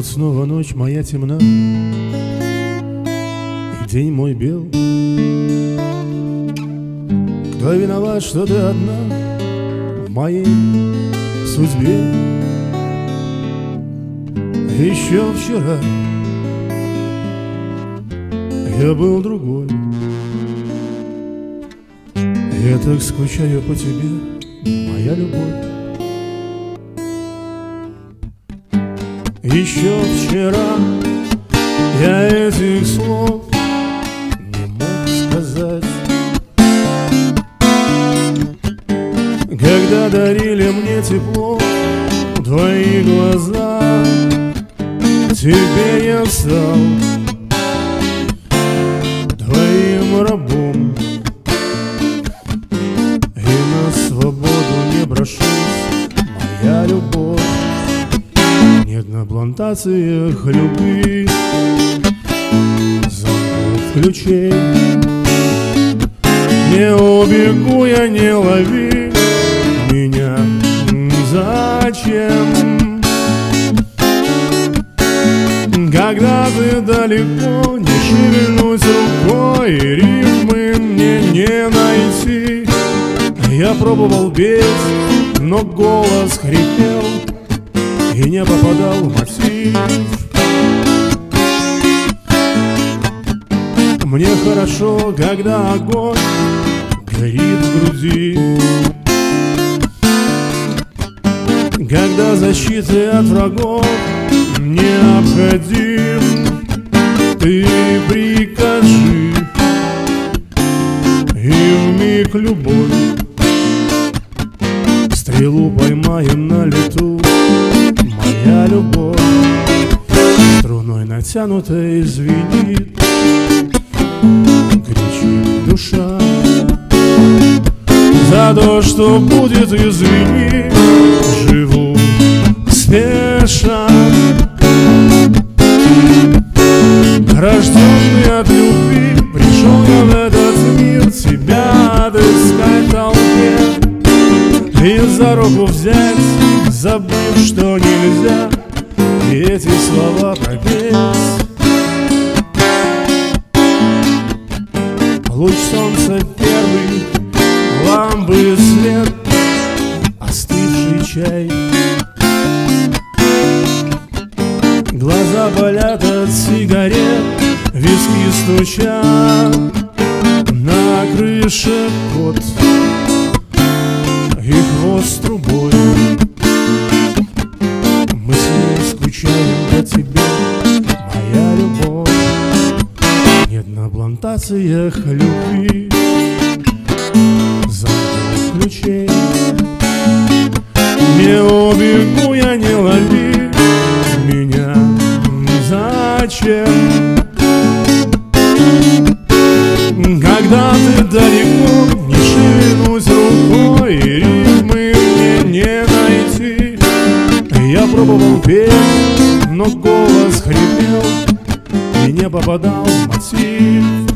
Вот снова ночь моя темна И день мой бел. Кто виноват, что ты одна В моей судьбе? Еще вчера Я был другой. Я так скучаю по тебе Моя любовь Еще вчера я этих слов не мог сказать. Когда дарили мне тепло твои глаза Тебе я стал нет на плантациях любви Замков ключей Не убегу я, не лови меня. Зачем? Когда ты далеко, не шевельнусь рукой рифмы мне не найти. Я пробовал петь, но голос хрипел и не попадал в мотив Мне хорошо, когда огонь горит в груди. Когда защиты от врагов необходим Ты прикажи. И вмиг любовь Стрелу поймаем на Струной натянутой звенит Кричит душа. За то, что будет, извини. Живу спеша. Рожденный от любви Пришел я в этот мир Тебя отыскать толпе. И за руку взять забыв, что нельзя. И эти слова пропеть лампы свет Остывший чай. Глаза болят от сигарет Виски стучат На крыше кот. И хвост трубой. Скучаем по тебе, моя любовь. Нет на плантациях любви ключей Не убегу я, не лови меня Зачем? Когда ты далеко, не шевелюсь рукой И ритмы мне не найти. Я пробовал петь но голос хрипел И не попадал в мотив